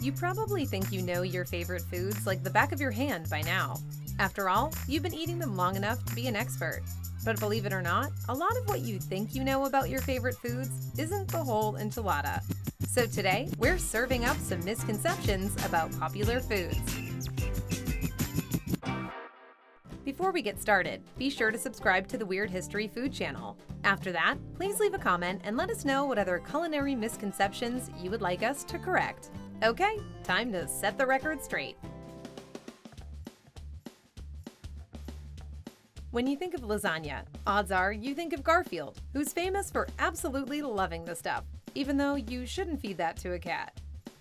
You probably think you know your favorite foods like the back of your hand by now. After all, you've been eating them long enough to be an expert. But believe it or not, a lot of what you think you know about your favorite foods isn't the whole enchilada. So today, we're serving up some misconceptions about popular foods. Before we get started, be sure to subscribe to the Weird History Food channel. After that, please leave a comment and let us know what other culinary misconceptions you would like us to correct. Okay, time to set the record straight. When you think of lasagna, odds are you think of Garfield, who's famous for absolutely loving the stuff, even though you shouldn't feed that to a cat.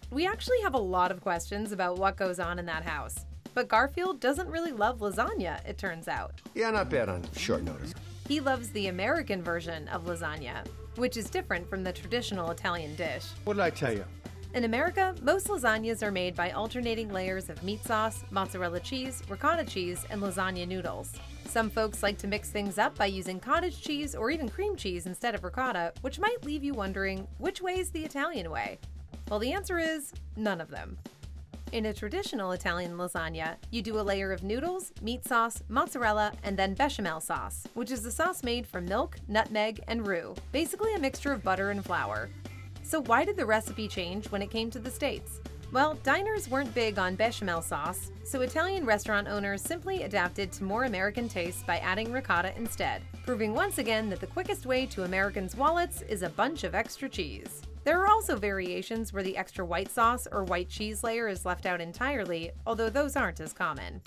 We actually have a lot of questions about what goes on in that house. But Garfield doesn't really love lasagna, it turns out. Yeah, not bad on short notice. He loves the American version of lasagna, which is different from the traditional Italian dish. What did I tell you? In America, most lasagnas are made by alternating layers of meat sauce, mozzarella cheese, ricotta cheese, and lasagna noodles. Some folks like to mix things up by using cottage cheese or even cream cheese instead of ricotta, which might leave you wondering which way is the Italian way? Well, the answer is none of them. In a traditional Italian lasagna, you do a layer of noodles, meat sauce, mozzarella, and then bechamel sauce, which is a sauce made from milk, nutmeg, and roux, basically a mixture of butter and flour. So why did the recipe change when it came to the States? Well, diners weren't big on bechamel sauce, so Italian restaurant owners simply adapted to more American tastes by adding ricotta instead, proving once again that the quickest way to Americans' wallets is a bunch of extra cheese. There are also variations where the extra white sauce or white cheese layer is left out entirely, although those aren't as common.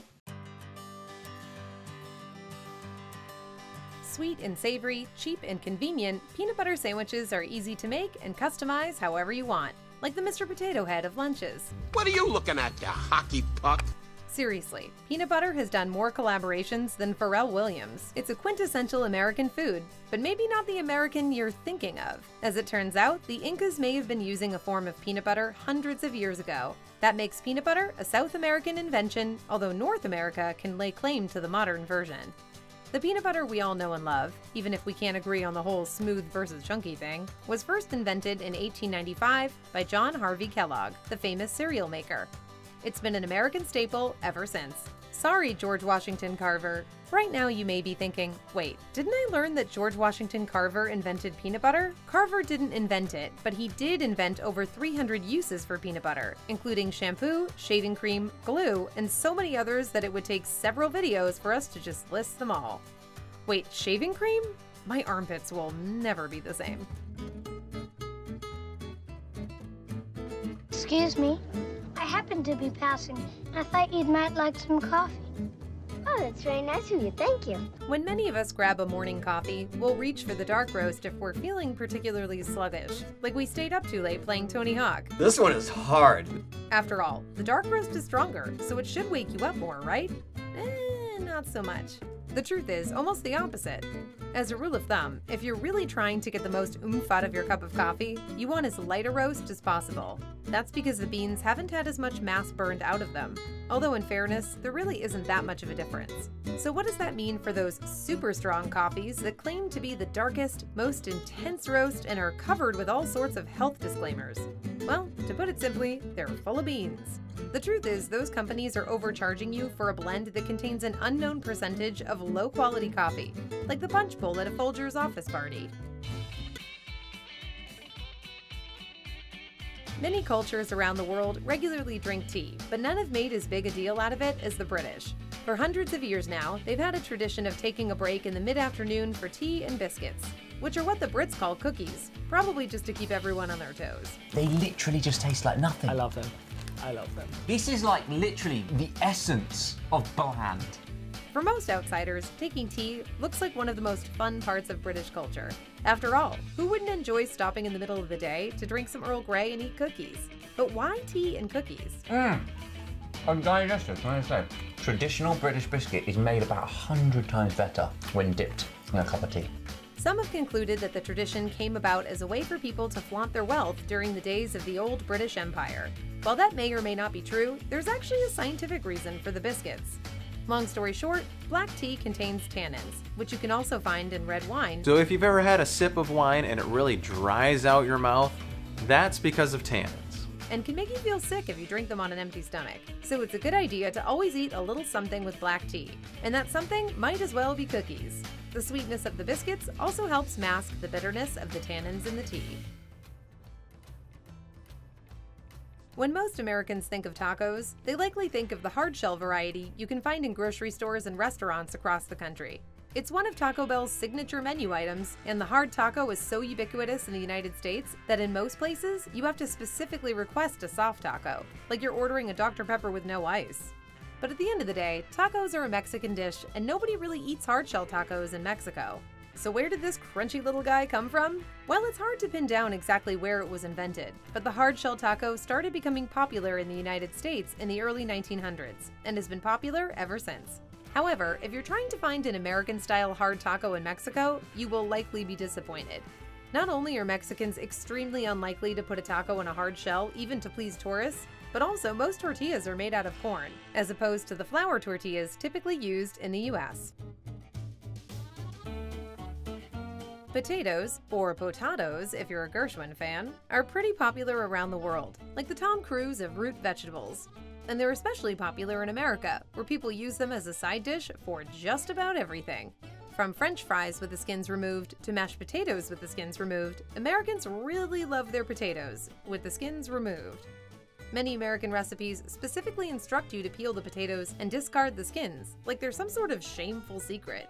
Sweet and savory, cheap and convenient, peanut butter sandwiches are easy to make and customize however you want, like the Mr. Potato Head of lunches. What are you looking at, you hockey puck? Seriously, peanut butter has done more collaborations than Pharrell Williams. It's a quintessential American food, but maybe not the American you're thinking of. As it turns out, the Incas may have been using a form of peanut butter hundreds of years ago. That makes peanut butter a South American invention, although North America can lay claim to the modern version. The peanut butter we all know and love, even if we can't agree on the whole smooth versus chunky thing, was first invented in 1895 by John Harvey Kellogg, the famous cereal maker. It's been an American staple ever since. Sorry, George Washington Carver. Right now you may be thinking, wait, didn't I learn that George Washington Carver invented peanut butter? Carver didn't invent it, but he did invent over 300 uses for peanut butter, including shampoo, shaving cream, glue, and so many others that it would take several videos for us to just list them all. Wait, shaving cream? My armpits will never be the same. Excuse me. I happened to be passing, and I thought you might like some coffee. Oh, that's very nice of you. Thank you. When many of us grab a morning coffee, we'll reach for the dark roast if we're feeling particularly sluggish, like we stayed up too late playing Tony Hawk. This one is hard. After all, the dark roast is stronger, so it should wake you up more, right? Eh, not so much. The truth is almost the opposite. As a rule of thumb, if you're really trying to get the most oomph out of your cup of coffee, you want as light a roast as possible. That's because the beans haven't had as much mass burned out of them. Although in fairness, there really isn't that much of a difference. So what does that mean for those super strong coffees that claim to be the darkest, most intense roast and are covered with all sorts of health disclaimers? Well, to put it simply, they're full of beans. The truth is, those companies are overcharging you for a blend that contains an unknown percentage of low quality coffee, like the punch bowl at a Folgers office party. Many cultures around the world regularly drink tea, but none have made as big a deal out of it as the British. For hundreds of years now, they've had a tradition of taking a break in the mid afternoon for tea and biscuits, which are what the Brits call cookies, probably just to keep everyone on their toes. They literally just taste like nothing. I love them. I love them. This is like literally the essence of bland. For most outsiders, taking tea looks like one of the most fun parts of British culture. After all, who wouldn't enjoy stopping in the middle of the day to drink some Earl Grey and eat cookies? But why tea and cookies? Mm. Undigested, can I say? Traditional British biscuit is made about a hundred times better when dipped in a cup of tea. Some have concluded that the tradition came about as a way for people to flaunt their wealth during the days of the old British Empire. While that may or may not be true, there's actually a scientific reason for the biscuits. Long story short, black tea contains tannins, which you can also find in red wine. So if you've ever had a sip of wine and it really dries out your mouth, that's because of tannins. And can make you feel sick if you drink them on an empty stomach. So it's a good idea to always eat a little something with black tea, and that something might as well be cookies. The sweetness of the biscuits also helps mask the bitterness of the tannins in the tea. When most Americans think of tacos, they likely think of the hard shell variety you can find in grocery stores and restaurants across the country. It's one of Taco Bell's signature menu items, and the hard taco is so ubiquitous in the United States that in most places, you have to specifically request a soft taco, like you're ordering a Dr. Pepper with no ice. But at the end of the day, tacos are a Mexican dish, and nobody really eats hard shell tacos in Mexico. So where did this crunchy little guy come from? Well, it's hard to pin down exactly where it was invented, but the hard shell taco started becoming popular in the United States in the early 1900s, and has been popular ever since. However, if you're trying to find an American-style hard taco in Mexico, you will likely be disappointed. Not only are Mexicans extremely unlikely to put a taco in a hard shell, even to please tourists, but also most tortillas are made out of corn, as opposed to the flour tortillas typically used in the US. Potatoes, or potatos if you're a Gershwin fan, are pretty popular around the world, like the Tom Cruise of root vegetables. And they're especially popular in America, where people use them as a side dish for just about everything. From french fries with the skins removed to mashed potatoes with the skins removed, Americans really love their potatoes, with the skins removed. Many American recipes specifically instruct you to peel the potatoes and discard the skins, like they're some sort of shameful secret.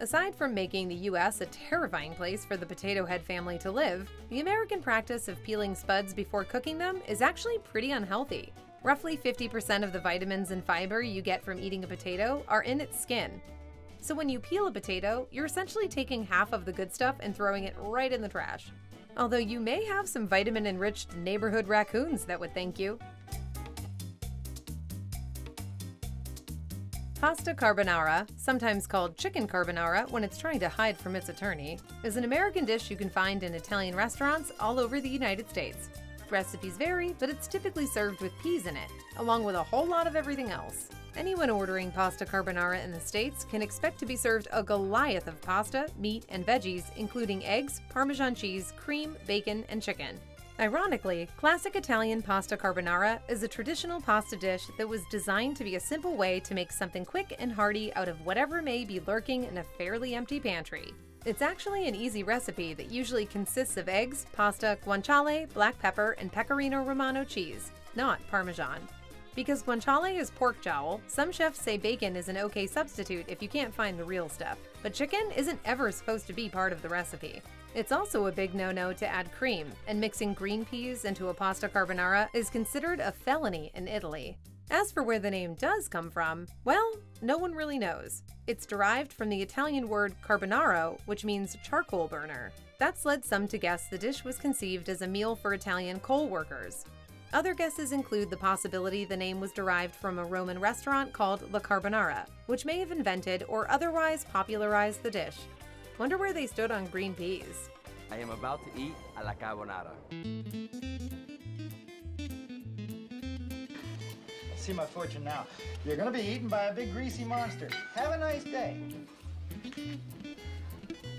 Aside from making the US a terrifying place for the potato head family to live, the American practice of peeling spuds before cooking them is actually pretty unhealthy. Roughly 50% of the vitamins and fiber you get from eating a potato are in its skin. So when you peel a potato, you're essentially taking half of the good stuff and throwing it right in the trash. Although you may have some vitamin-enriched neighborhood raccoons that would thank you. Pasta carbonara, sometimes called chicken carbonara when it's trying to hide from its attorney, is an American dish you can find in Italian restaurants all over the United States. Recipes vary, but it's typically served with peas in it, along with a whole lot of everything else. Anyone ordering pasta carbonara in the States can expect to be served a goliath of pasta, meat, and veggies, including eggs, Parmesan cheese, cream, bacon, and chicken. Ironically, classic Italian pasta carbonara is a traditional pasta dish that was designed to be a simple way to make something quick and hearty out of whatever may be lurking in a fairly empty pantry. It's actually an easy recipe that usually consists of eggs, pasta, guanciale, black pepper, and pecorino romano cheese, not parmesan. Because guanciale is pork jowl, some chefs say bacon is an okay substitute if you can't find the real stuff, but chicken isn't ever supposed to be part of the recipe. It's also a big no-no to add cream, and mixing green peas into a pasta carbonara is considered a felony in Italy. As for where the name does come from, well, no one really knows. It's derived from the Italian word carbonaro, which means charcoal burner. That's led some to guess the dish was conceived as a meal for Italian coal workers. Other guesses include the possibility the name was derived from a Roman restaurant called La Carbonara, which may have invented or otherwise popularized the dish. Wonder where they stood on green peas. I am about to eat a la carbonara. See my fortune now. You're gonna be eaten by a big greasy monster. Have a nice day.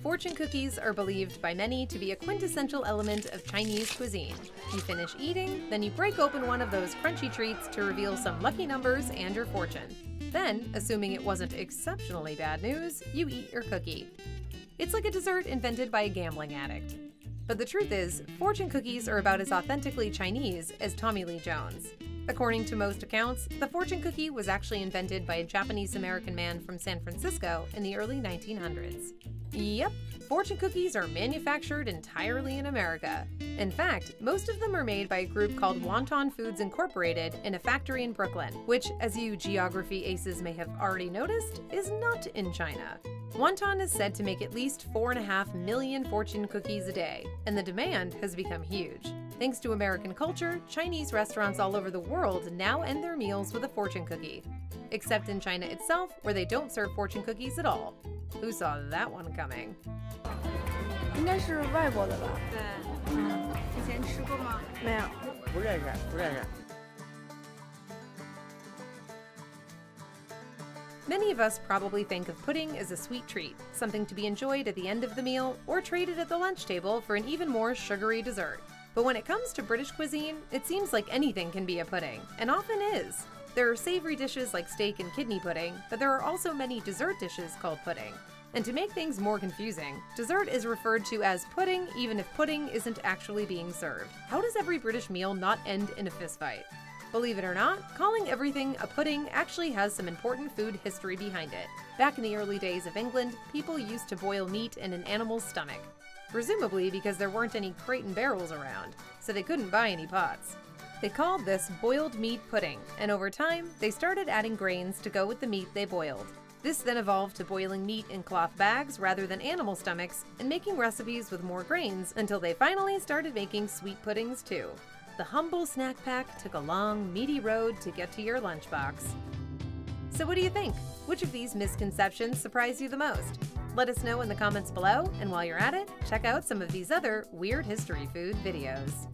Fortune cookies are believed by many to be a quintessential element of Chinese cuisine. You finish eating, then you break open one of those crunchy treats to reveal some lucky numbers and your fortune. Then, assuming it wasn't exceptionally bad news, you eat your cookie. It's like a dessert invented by a gambling addict. But the truth is, fortune cookies are about as authentically Chinese as Tommy Lee Jones. According to most accounts, the fortune cookie was actually invented by a Japanese American man from San Francisco in the early 1900s. Yep, fortune cookies are manufactured entirely in America. In fact, most of them are made by a group called Wonton Foods Incorporated in a factory in Brooklyn, which, as you geography aces may have already noticed, is not in China. Wonton is said to make at least 4.5 million fortune cookies a day, and the demand has become huge. Thanks to American culture, Chinese restaurants all over the world now end their meals with a fortune cookie. Except in China itself, where they don't serve fortune cookies at all. Who saw that one coming? 应该是外国的吧？对，嗯，以前吃过吗？没有，不认识，不认识。 Many of us probably think of pudding as a sweet treat, something to be enjoyed at the end of the meal or traded at the lunch table for an even more sugary dessert. But when it comes to British cuisine, it seems like anything can be a pudding, and often is. There are savory dishes like steak and kidney pudding, but there are also many dessert dishes called pudding. And to make things more confusing, dessert is referred to as pudding even if pudding isn't actually being served. How does every British meal not end in a fistfight? Believe it or not, calling everything a pudding actually has some important food history behind it. Back in the early days of England, people used to boil meat in an animal's stomach, presumably because there weren't any crate and barrels around, so they couldn't buy any pots. They called this boiled meat pudding, and over time, they started adding grains to go with the meat they boiled. This then evolved to boiling meat in cloth bags rather than animal stomachs and making recipes with more grains until they finally started making sweet puddings too. The humble snack pack took a long, meaty road to get to your lunchbox. So, what do you think? Which of these misconceptions surprised you the most? Let us know in the comments below, and while you're at it, check out some of these other weird history food videos.